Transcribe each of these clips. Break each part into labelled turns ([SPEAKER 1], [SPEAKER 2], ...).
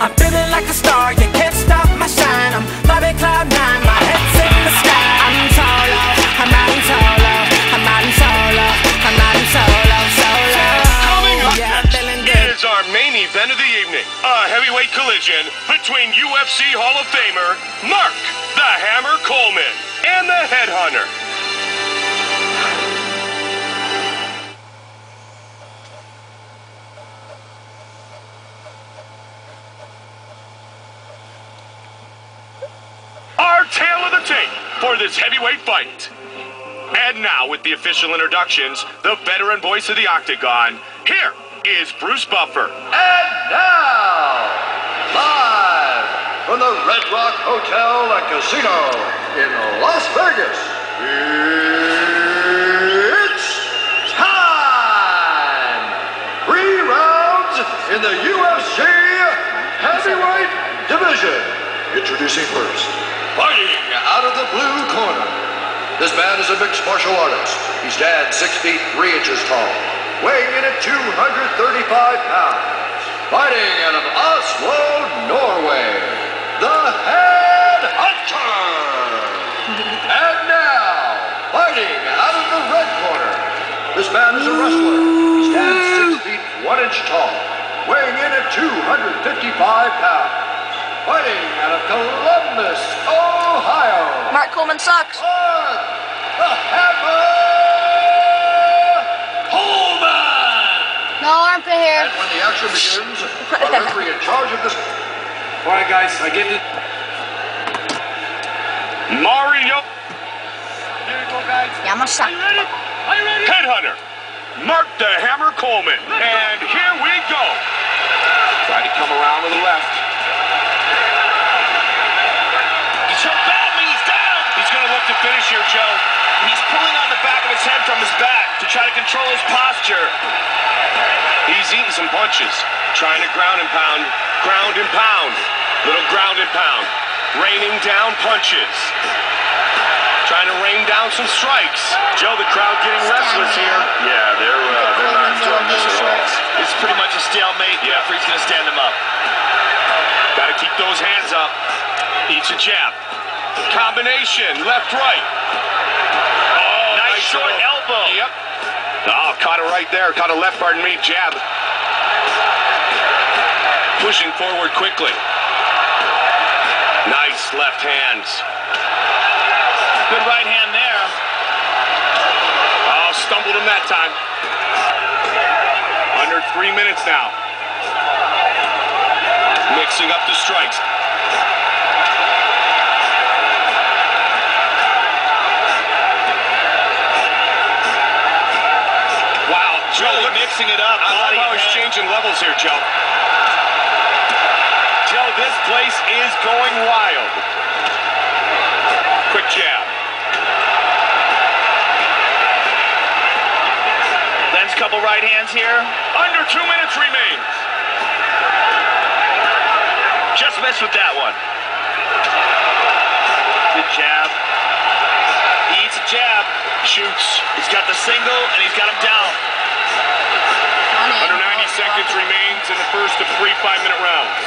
[SPEAKER 1] I'm feeling like a star, you can't stop my shine. I'm vibing cloud nine, my head's in the sky. I'm solo, I'm riding solo, I'm riding solo, I'm riding solo, solo.
[SPEAKER 2] Coming up
[SPEAKER 1] Yeah,
[SPEAKER 2] next is our main event of the evening. A heavyweight collision between UFC Hall of Famer Mark the Hammer Coleman and the Headhunter. Tale of the tape for this heavyweight fight. And now, with the official introductions, the veteran voice of the Octagon, here is Bruce Buffer.
[SPEAKER 3] And now, live from the Red Rock Hotel and Casino in Las Vegas, it's time! Three rounds in the UFC Heavyweight Division. Introducing first, blue corner. This man is a mixed martial artist. He stands 6 feet 3 inches tall, weighing in at 235 pounds. Fighting out of Oslo, Norway, the Head Hunter. and now, fighting out of the red corner. This man is a wrestler. He stands 6 feet 1 inch tall, weighing in at 255 pounds. Fighting out of Columbus, Ohio.
[SPEAKER 4] Mark Coleman sucks.
[SPEAKER 3] Mark the Hammer Coleman!
[SPEAKER 4] No armpit hair.
[SPEAKER 3] And when the action begins, our referee in charge of this.
[SPEAKER 2] All right, guys, I get it. Mario
[SPEAKER 4] Yamasa.
[SPEAKER 2] Headhunter, Mark the Hammer Coleman. And here we go. Try to come around to the left. He's hurt badly. He's down. He's going to look to finish here, Joe. He's pulling on the back of his head from his back to try to control his posture. He's eating some punches, trying to ground and pound, ground and pound, little ground and pound, raining down punches, trying to rain down some strikes. Joe, the crowd getting restless here. Yeah, they're uh, they're not enjoying this at all.
[SPEAKER 5] It's pretty much a stalemate. The
[SPEAKER 2] Yeah.
[SPEAKER 5] referee's going to stand him up.
[SPEAKER 2] Got to keep those hands up. Each a jab. Combination, left, right. Oh,
[SPEAKER 5] Nice short
[SPEAKER 2] little-
[SPEAKER 5] elbow.
[SPEAKER 2] Yep. Oh, caught it right there. Caught a left, pardon me, jab. Pushing forward quickly. Nice left hands.
[SPEAKER 5] Good right hand there.
[SPEAKER 2] Oh, stumbled him that time. Under three minutes now. Mixing up the strikes. Joe,
[SPEAKER 5] Really
[SPEAKER 2] look,
[SPEAKER 5] mixing it up.
[SPEAKER 2] I love how he's changing levels here, Joe. Joe, this place is going wild. Quick jab.
[SPEAKER 5] Lands a couple right hands here.
[SPEAKER 2] Under two minutes remains.
[SPEAKER 5] Just missed with that one. Good jab. He eats a jab.
[SPEAKER 2] Shoots.
[SPEAKER 5] He's got the single and he's got him down.
[SPEAKER 2] Under 90 seconds remains in the first of three five-minute rounds.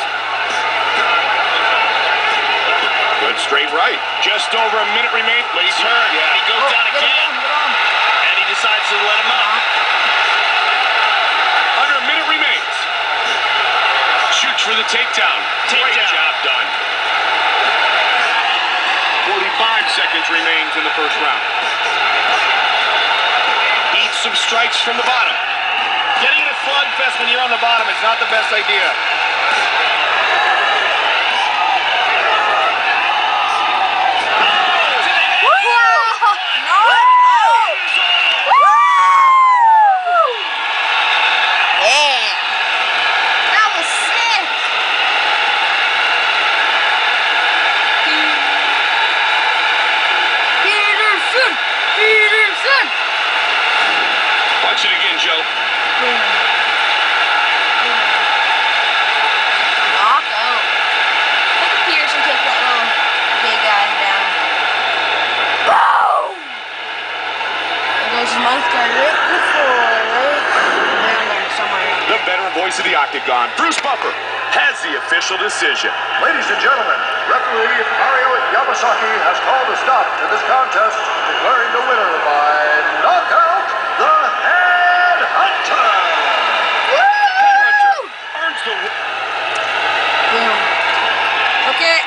[SPEAKER 2] Good straight right. Just over a minute remains.
[SPEAKER 5] But He's hurt.
[SPEAKER 2] Yeah.
[SPEAKER 5] And he goes oh, down again. And he decides to let him up.
[SPEAKER 2] Under a minute remains. Shoots for the takedown. Great job done. 45 seconds remains in the first round. Eats some strikes from the bottom.
[SPEAKER 5] Getting in a slugfest when you're on the bottom is not the best idea.
[SPEAKER 4] Yeah. That was sick. Peterson. Peterson.
[SPEAKER 2] Watch it again, Joe. The official decision.
[SPEAKER 3] Ladies and gentlemen, referee Mario Yamasaki has called a stop to this contest, declaring the winner by knockout, the Headhunter.
[SPEAKER 2] Headhunter earns the win.
[SPEAKER 4] Boom. Okay.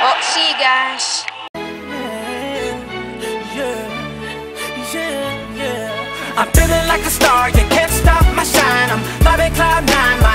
[SPEAKER 4] Well, see you guys.
[SPEAKER 1] I'm feeling like a star, you can't stop my shine. I'm vibing cloud nine.